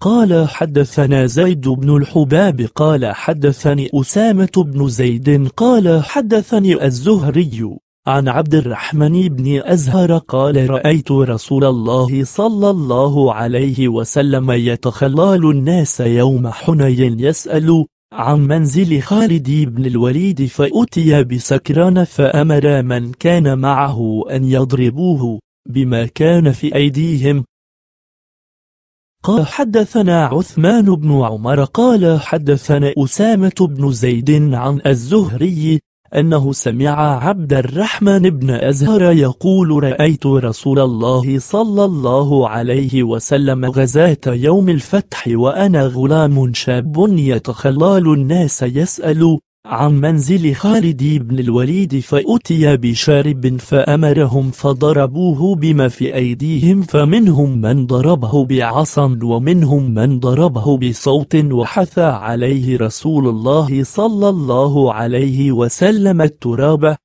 قال حدثنا زيد بن الحباب قال حدثني أسامة بن زيد قال حدثني الزهري عن عبد الرحمن بن أزهر قال رأيت رسول الله صلى الله عليه وسلم يتخلال الناس يوم حنين يسأل عن منزل خالد بن الوليد فأتي بسكران فأمر من كان معه أن يضربوه بما كان في أيديهم قال حدثنا عثمان بن عمر قال حدثنا أسامة بن زيد عن الزهري أنه سمع عبد الرحمن بن أزهر يقول رأيت رسول الله صلى الله عليه وسلم غزاة يوم الفتح وأنا غلام شاب يتخلال الناس يسأل عن منزل خالد بن الوليد فأتي بشارب فأمرهم فضربوه بما في أيديهم فمنهم من ضربه بعصا ومنهم من ضربه بصوت وحثى عليه رسول الله صلى الله عليه وسلم التراب.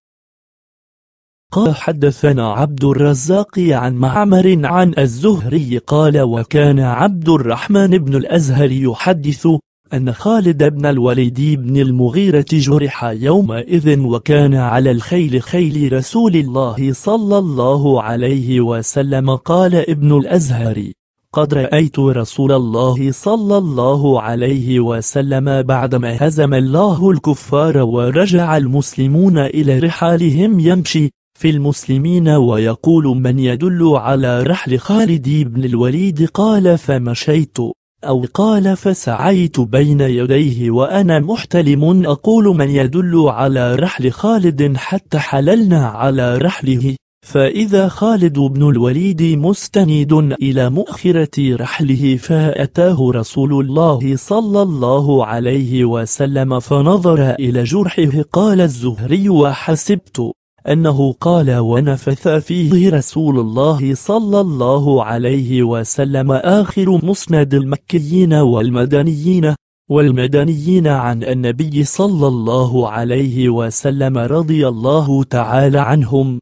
قال حدثنا عبد الرزاق عن معمر عن الزهري قال وكان عبد الرحمن بن الأزهر يحدث أن خالد بن الوليد بن المغيرة جرح يومئذ وكان على الخيل خيل رسول الله صلى الله عليه وسلم قال ابن الأزهر قد رأيت رسول الله صلى الله عليه وسلم بعدما هزم الله الكفار ورجع المسلمون إلى رحالهم يمشي في المسلمين ويقول من يدل على رحل خالد بن الوليد؟ قال فمشيت أو قال فسعيت بين يديه وأنا محتلم أقول من يدل على رحل خالد حتى حللنا على رحله. فإذا خالد بن الوليد مستند إلى مؤخرة رحله فأتاه رسول الله صلى الله عليه وسلم فنظر إلى جرحه قال الزهري وحسبت أنه قال ونفث فيه رسول الله صلى الله عليه وسلم آخر مسند المكيين والمدنيين والمدنيين عن النبي صلى الله عليه وسلم رضي الله تعالى عنهم.